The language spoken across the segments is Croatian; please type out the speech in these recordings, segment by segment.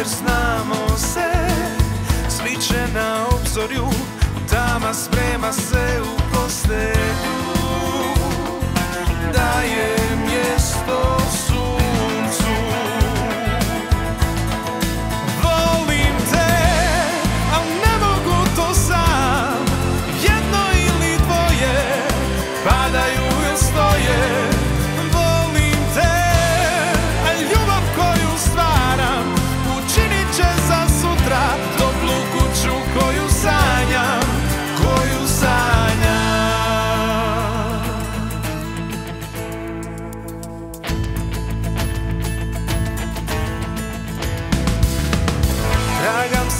jer znamo se. Sliče na obzorju, tama sprema se.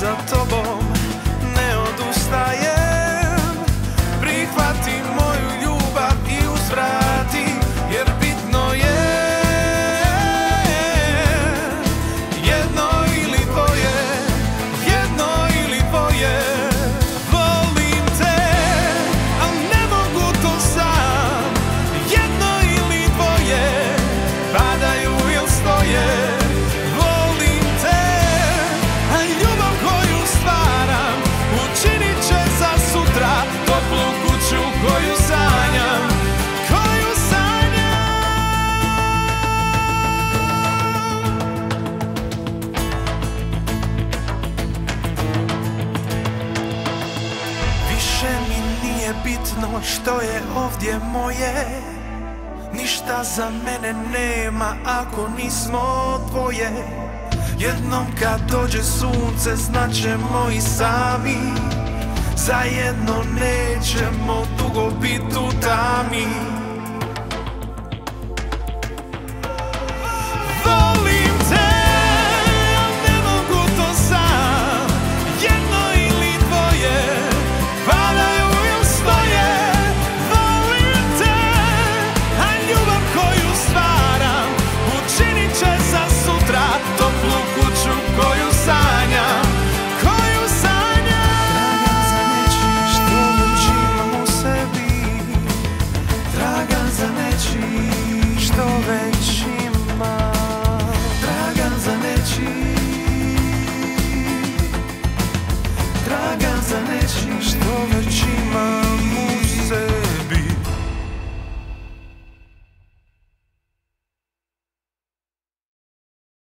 za tobą. koju sanjam Koju sanjam Više mi nije bitno što je ovdje moje Ništa za mene nema ako nismo tvoje. Jednom kad dođe sunce znaćemo moji sami Zajedno nećemo dugo biti u tami.